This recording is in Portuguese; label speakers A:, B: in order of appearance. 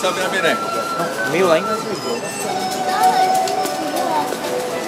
A: Sabrina
B: Beneco. Mil ainda?